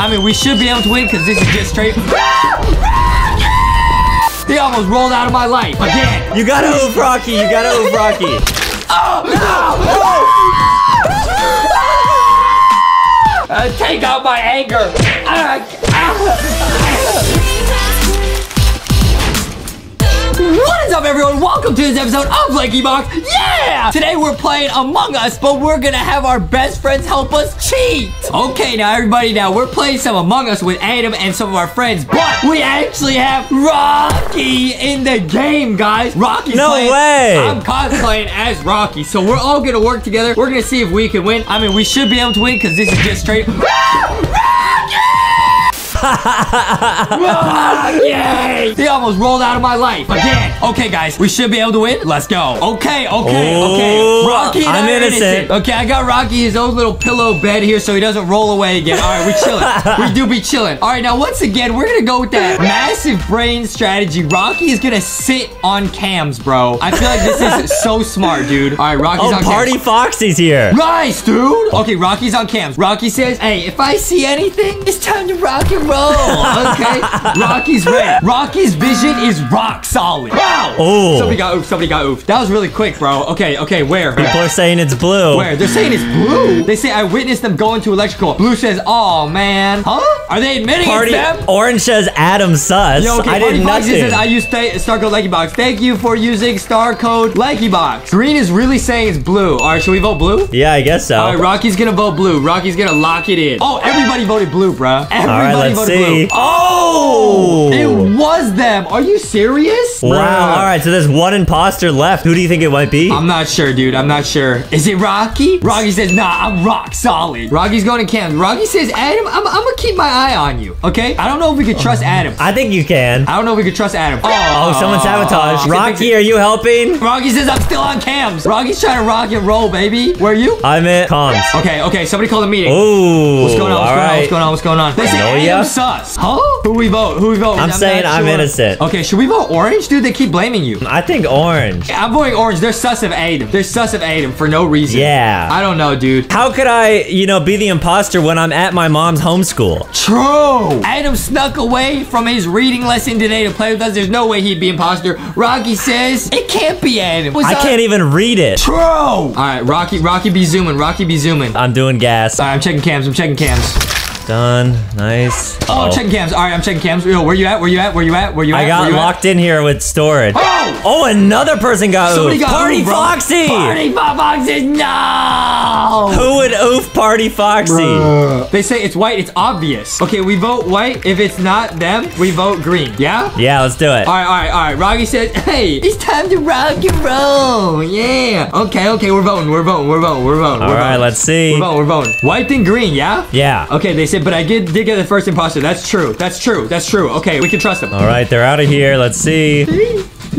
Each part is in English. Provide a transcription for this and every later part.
I mean, we should be able to win because this is just straight. He almost rolled out of my life again. You gotta oof Rocky. You gotta oof Rocky. Oh Uh, take out my anger. Ah, ah. Everyone? Welcome to this episode of Lanky Box. Yeah! Today we're playing Among Us, but we're gonna have our best friends help us cheat. Okay, now everybody, now we're playing some Among Us with Adam and some of our friends, but we actually have Rocky in the game, guys. Rocky. No playing. way. I'm cosplaying as Rocky, so we're all gonna work together. We're gonna see if we can win. I mean, we should be able to win because this is just straight. Ah! Rocky! He almost rolled out of my life again. Okay, guys, we should be able to win. Let's go. Okay, okay, okay. Oh, Rocky, I'm I are innocent. Okay, I got Rocky his own little pillow bed here so he doesn't roll away again. All right, we chilling. we do be chilling. All right, now once again, we're gonna go with that massive brain strategy. Rocky is gonna sit on cams, bro. I feel like this is so smart, dude. All right, Rocky's Oh, on Party cams. Foxy's here. Nice, dude. Okay, Rocky's on cams. Rocky says, hey, if I see anything, it's time to rock and roll. Okay? Rocky's ready. Rocky's vision is rock solid. Wow. Oh. Somebody got oof. Somebody got oof. That was really quick, bro. Okay, okay, where? People are saying it's blue. Where? They're saying it's blue. They say I witnessed them going to electrical. Blue says, oh, man. Huh? Are they admitting Party. it's them? Orange says Adam sus. Yo, okay, I Party did Fox nothing. says I use sta- star code Lanky Box. Thank you for using star code Lanky Box. Green is really saying it's blue. All right, should we vote blue? yeah, I guess so. All right, Rocky's gonna vote blue. Rocky's gonna lock it in. Oh, everybody voted blue, bruh. Everybody All right, let's voted see. Oh! It was them. Are you serious? Wow. Bruh. All right, so there's one imposter left. Who do you think it might be? I'm not sure, dude. I'm not sure. Is it Rocky? Rocky says, nah, I'm rock solid. Rocky's going to camp. Rocky says, Adam, I'm, I'm gonna keep my eye on you, okay? I don't know if we could trust Adam. I think you can. I don't know if we could trust Adam. Oh, oh. someone sabotaged. Fix Rocky, are you helping? Rocky says, I'm still on cams. Rocky's trying to rock and roll, baby. Where are you? I'm at comms. Okay, okay. Somebody call a meeting. Ooh. What's going on? What's all going on? What's going on? What's going on? They say know Adam ya? Sus. Huh? Who we vote? Who we vote? I'm saying not I'm innocent. Okay, should we vote orange? Dude, they keep blaming you. I think orange. I'm voting orange. They're sus of Adam. They're sus of Adam for no reason. Yeah. I don't know, dude. How could I, you know, be the imposter when I'm at my mom's homeschool? True. Adam snuck away from his reading lesson today to play with us. There's no way he'd be imposter. Rocky says it can't be Adam. What's I up? can't even read it. True. All right, Rocky. Rocky be zooming. Rocky be zooming. I'm doing gas. right, I'm checking cams. I'm checking cams. Done. Nice. Oh, I'm oh. checking cams. All right, I'm checking cams. Yo, where you at? Where you at? Where you at? Where you at? I got you at? locked in here with storage. Oh! Oh, another person got Somebody oof. got Party oof. Foxy. Party Foxy, no! Who would oof Party Foxy? They say it's white, it's obvious. Okay, we vote white. If it's not them, we vote green. Yeah? Yeah, let's do it. All right, all right, all right. Rocky says, hey, it's time to rock and roll. Yeah. Okay, okay, we're voting, we're voting, we're voting, we're voting. All we're right, voting. let's see. We're voting, we're voting. White and green, yeah? Yeah. Okay, they but I did, did get the first imposter. That's true. That's true. That's true. Okay, we can trust them. All right, they're out of here. Let's see.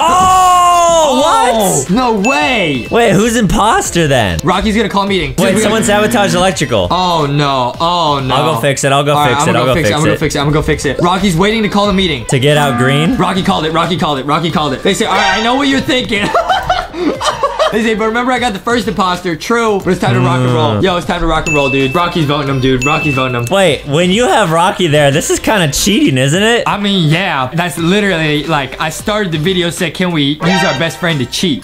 oh, what? Oh! No way. Wait, who's imposter then? Rocky's gonna call a meeting. Wait, we someone gotta- sabotaged electrical. Oh no! Oh no! I'll go fix it. I'll go right, fix I'm it. I'll go go fix it. fix I'm gonna it. fix it. I'm gonna go fix it. Rocky's waiting to call the meeting. To get out green? Rocky called it. Rocky called it. Rocky called it. They say, all right, I know what you're thinking. they say, but remember I got the first imposter. True, but it's time to rock and roll. Hmm. Yo, it's time to rock and roll, dude. Rocky's voting him, dude. Rocky's voting him. Wait, when you have Rocky there, this is kind of cheating, isn't it? I mean, yeah, that's literally like I started the video said, can we use our best friend to cheat?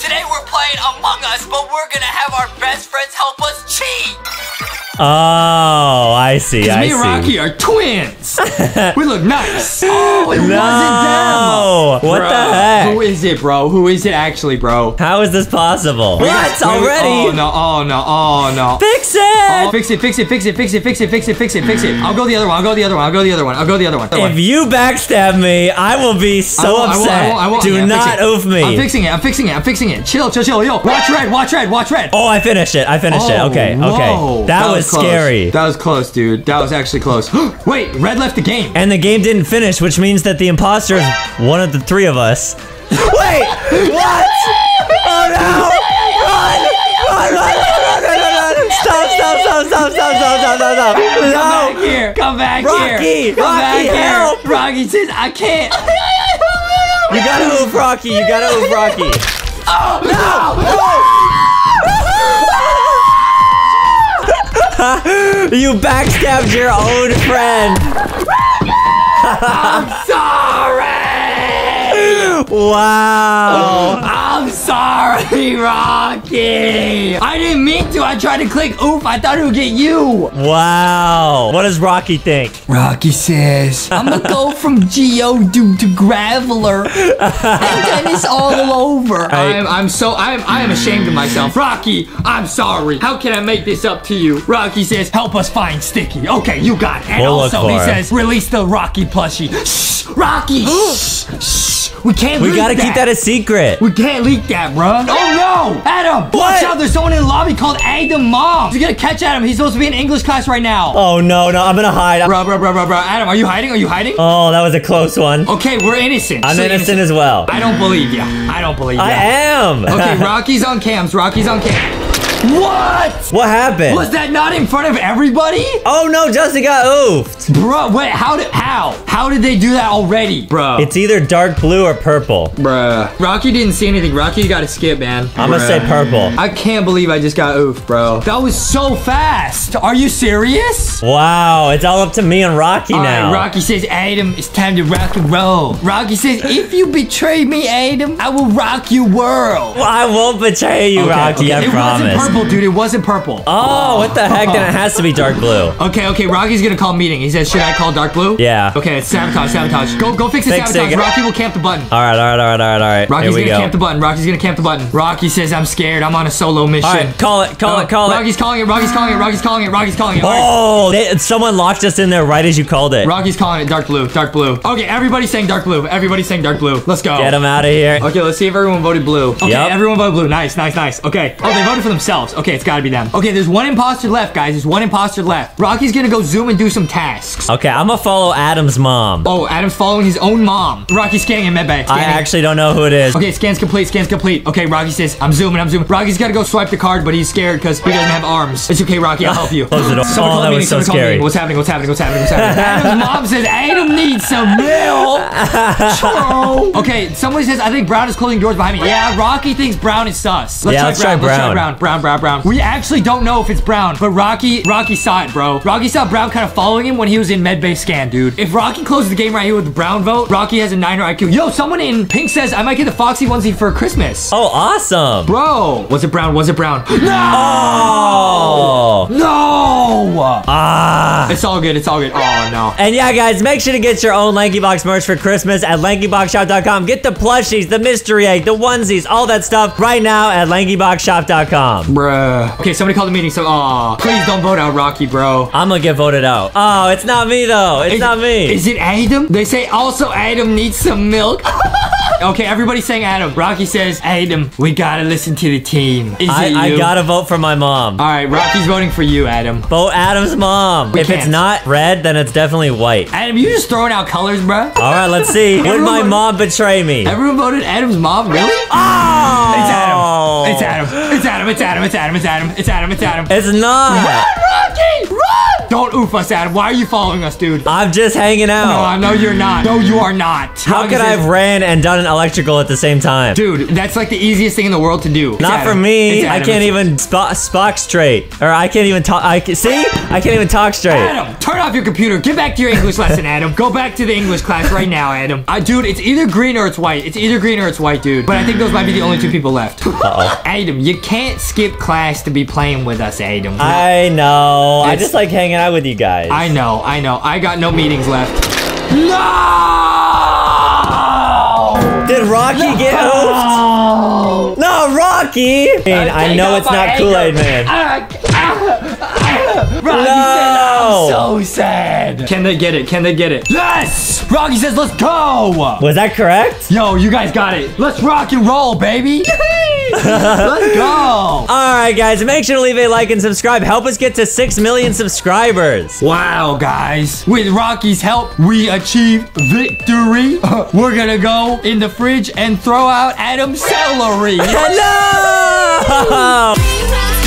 Today we're playing Among Us, but we're gonna have our best friends help us cheat. Oh, I see. I me see. and Rocky are twins. we look nice. Oh, it no. wasn't them. What Bro, the heck? Who is it, bro? Who is it actually, bro? How is this possible? What? Already? Oh no! Oh no! Oh no! Fix it! Oh, fix it! Fix it! Fix it! Fix it! Fix it! Fix it! Fix it! Fix it! I'll go the other one. I'll go the other one. I'll go the other one. I'll go the other one. Other one. if you backstab me, I will be so I won't, I won't, upset. I won't, I won't. Do Yeah, not oof me. I'm fixing it. I'm fixing it. I'm fixing it. Chill, chill, chill. Yo, watch red. Watch red. Watch red. oh, I finished it. I finished it. Oh, Okay, whoa. okay. That, was, close. scary. That was close, dude. That was actually close. Wait, red left the game. and the game didn't finish, which means that the imposter is one of the three of us. Wait! What? Oh no! Run! Run, run, run, run, run, run! Stop, stop, stop, stop, stop, stop, stop, stop, stop! Come back here. Come back Rocky, here. Come Rocky, back help. here. Rocky says I can't. You gotta oof Rocky, you gotta oof Rocky. Oh no! you backstabbed your own friend. I'm sorry! Wow. Oh, I'm sorry, Rocky! I didn't mean to. I tried to click oof. I thought it would get you. Wow. What does Rocky think? Rocky says, I'm gonna go from Geodude to Graveler. and then it's all over. I'm, I'm so, I'm, I am ashamed of myself. Rocky, I'm sorry. How can I make this up to you? Rocky says, help us find Sticky. Okay, you got it. And also, he says, release the Rocky plushie. Shh, Rocky, shh, shh. We can't We leak gotta keep that a secret. we can't leak that, bro. Oh no! Adam! Watch out, there's someone in the lobby called Adam Mom. You're gonna catch Adam. He's supposed to be in English class right now. Oh no, no, I'm gonna hide. Bro, bro, bro, bro, bruh, bruh, bruh. Adam, are you hiding? Are you hiding? Oh, that was a close one. Okay, we're innocent. I'm So innocent as well. I don't believe you. I don't believe you. I am. Okay, Rocky's on cams. Rocky's on cams. What? what happened? Was that not in front of everybody? Oh no, Justin got oofed. Bro, wait, how did, how? How did they do that already? Bro. It's either dark blue or purple. Bruh. Rocky didn't see anything. Rocky got to skip, man. I'm gonna say purple. I can't believe I just got oofed, bro. That was so fast. Are you serious? Wow, it's all up to me and Rocky All now. right, Rocky says, Adam, it's time to rock and roll. Rocky says, if you betray me, Adam, I will rock your world. Well, I won't betray you, Okay, Rocky. okay. I it promise. Purple, dude. It wasn't purple. Oh, what the heck? Then it has to be dark blue. Okay, okay. Rocky's gonna call meeting. He says, should I call dark blue? Yeah. Okay, it's sabotage, sabotage. Go, go fix the Fix sabotage. Rocky will camp the button. All right, all right, all right, all right, all right. Rocky's gonna go. camp the button. Rocky's gonna camp the button. Rocky says, I'm scared. I'm on a solo mission. All right, call it, call Uh, it, call it. Rocky's calling it. Rocky's calling it. Rocky's calling it. Rocky's calling it. All right. Oh, they, someone locked us in there right as you called it. Rocky's calling it dark blue. Dark blue. Okay, everybody's saying dark blue. Everybody's saying dark blue. Let's go. Get him out of here. Okay, let's see if everyone voted blue. Okay, Yep. everyone voted blue. Nice, nice, nice. Okay. Oh, they voted for themselves. Okay, it's gotta be them. Okay, there's one imposter left, guys. There's one imposter left. Rocky's gonna go zoom and do some tasks. Okay, I'm gonna follow Adam's mom. Oh, Adam's following his own mom. Rocky's scanning in medbay. I actually don't know who it is. Okay, scans complete, scans complete. Okay, Rocky says, I'm zooming, I'm zooming. Rocky's gotta go swipe the card, but he's scared because he doesn't have arms. It's okay, Rocky, I'll help you. Close the door. Someone Oh, that was so someone call me. scary. What's happening, what's happening, what's happening, what's happening? Adam's mom says, Adam needs some milk. Okay, somebody says, I think Brown is closing doors behind me. Yeah, Rocky thinks Brown is sus. Yeah, let's try Let's try Brown. Brown. Brown, Brown, Brown. We actually don't know if it's Brown, but Rocky, Rocky saw it, bro. Rocky saw Brown kind of following him when he was in medbay scan, dude. If Rocky closes the game right here with the Brown vote, Rocky has a 9er IQ. Yo, someone in pink says, I might get the Foxy onesie for Christmas. Oh, awesome. Bro, was it Brown? Was it Brown? Oh. No! Ah. It's all good. It's all good. Oh, no. And yeah, guys, make sure to get your own Lanky Box merch for Christmas at LankyBoxShop.com. Get the plushies, the mystery egg, the onesies, all that stuff right now at LankyBoxShop.com. Bruh. Okay, somebody called the meeting, so, aw. Please don't vote out Rocky, bro. I'm gonna get voted out. Oh, it's not me though. It's Is- not me. Is it Adam? They say also Adam needs some milk. okay, everybody's saying Adam. Rocky says, Adam, we gotta listen to the team. Is I, it I gotta vote for my mom. All right, Rocky's voting for you, Adam. Vote Adam's mom. We if it's can't. not red, then it's definitely white. Adam, you just throwing out colors, bruh. All right, let's see. Would my Everyone- mom betray me? Everyone voted Adam's mom, really? Oh! It's Adam. It's Adam. It's Adam. It's Adam. It's Adam. It's Adam. It's Adam. It's Adam. It's not. Run, Rocky! Run! Don't oof us, Adam. Why are you following us, dude? I'm just hanging out. No, I know you're not. No, you are not. How could I have ran and done an electrical at the same time? Dude, that's like the easiest thing in the world to do. It's Not Adam. for me. I can't even spo- Spock straight, or I can't even talk. I can, see. I can't even talk straight. Adam, turn off your computer. Get back to your English lesson, Adam. Go back to the English class right now, Adam. Uh, dude, it's either green or it's white. It's either green or it's white, dude. But I think those might be the only two people left. Uh-oh. Adam, you can't skip class to be playing with us, Adam. I know. I just like hanging out with you guys. I know, I know. I got no meetings left. No! Did Rocky get oofed? Oh! No, Rocky. I mean, I know it's not Kool Aid. Man. Ah, ah, ah. Rocky No. said I'm so sad. Can they get it? Can they get it? Yes! Rocky says let's go! Was that correct? Yo, you guys got it. Let's rock and roll, baby. let's go. All right, guys. Make sure to leave a like and subscribe. Help us get to six million subscribers. Wow, guys. With Rocky's help, we achieved victory. We're gonna go in the fridge and throw out Adam's celery. Hello. Bring